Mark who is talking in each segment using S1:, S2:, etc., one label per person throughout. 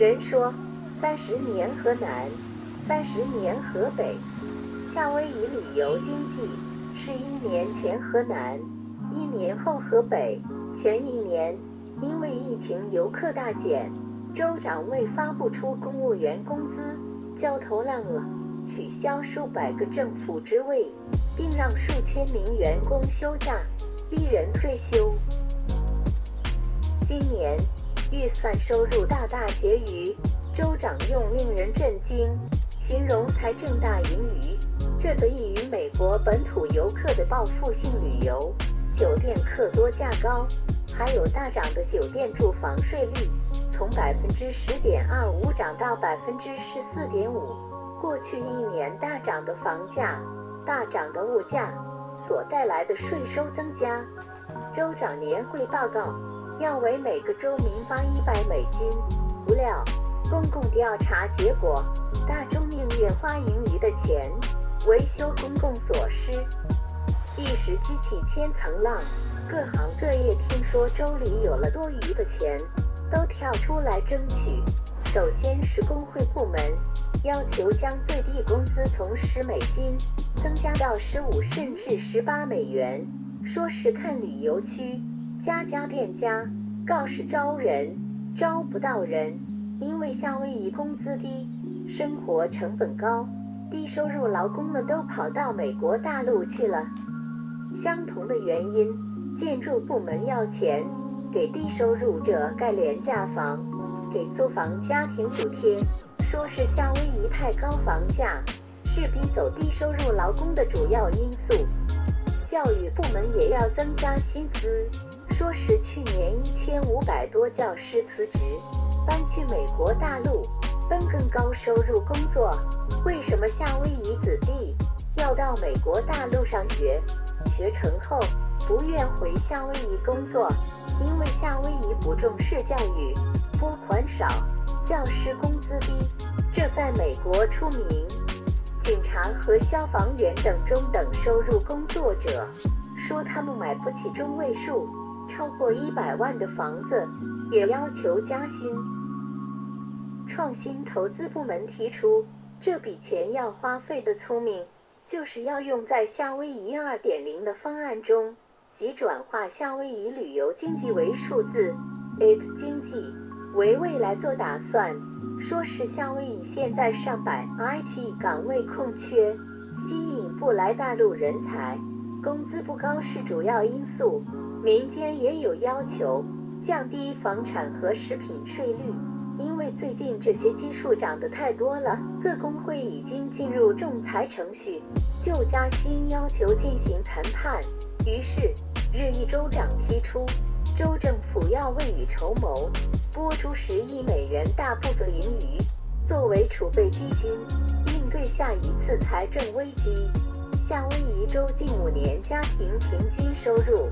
S1: 人说，三十年河南，三十年河北。夏威夷旅游经济是一年前河南，一年后河北。前一年因为疫情游客大减，州长为发不出公务员工资，焦头烂额，取消数百个政府职位，并让数千名员工休假，逼人退休。今年预算收入大大结余，州长用令人震惊形容财政大盈余，这得益于美国本土游客的报复性旅游，酒店客多价高。还有大涨的酒店住房税率，从百分之十点二五涨到百分之十四点五。过去一年大涨的房价、大涨的物价所带来的税收增加。州长年会报告要为每个州民发一百美金。不料，公共调查结果，大众宁愿花盈余的钱维修公共所施，一时激起千层浪。各行各业听说州里有了多余的钱，都跳出来争取。首先是工会部门，要求将最低工资从十美金增加到十五甚至十八美元。说是看旅游区，家家店家告示招人，招不到人，因为夏威夷工资低，生活成本高，低收入劳工们都跑到美国大陆去了。相同的原因。建筑部门要钱给低收入者盖廉价房，给租房家庭补贴，说是夏威夷太高房价是逼走低收入劳工的主要因素。教育部门也要增加薪资，说是去年一千五百多教师辞职，搬去美国大陆奔更高收入工作。为什么夏威夷子弟要到美国大陆上学？学成后？不愿回夏威夷工作，因为夏威夷不重视教育，拨款少，教师工资低，这在美国出名。警察和消防员等中等收入工作者说，他们买不起中位数超过一百万的房子，也要求加薪。创新投资部门提出，这笔钱要花费的聪明，就是要用在夏威夷二点零的方案中。即转化夏威夷旅游经济为数字，it 经济为未来做打算。说是夏威夷现在上百 IT 岗位空缺，吸引不来大陆人才，工资不高是主要因素。民间也有要求降低房产和食品税率，因为最近这些基数涨得太多了。各工会已经进入仲裁程序，就加薪要求进行谈判。于是，日裔州长提出，州政府要未雨绸缪，拨出十亿美元大部分盈余作为储备基金，应对下一次财政危机。夏威夷州近五年家庭平均收入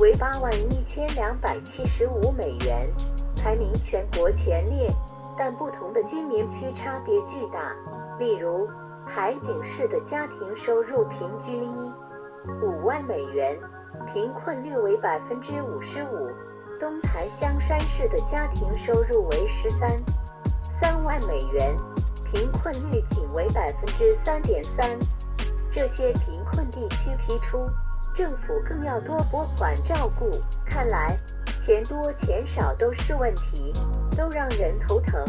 S1: 为八万一千两百七十五美元，排名全国前列，但不同的居民区差别巨大。例如，海景市的家庭收入平均一。五万美元，贫困率为百分之五十五。东台香山市的家庭收入为十三三万美元，贫困率仅为百分之三点三。这些贫困地区提出，政府更要多拨款照顾。看来，钱多钱少都是问题，都让人头疼。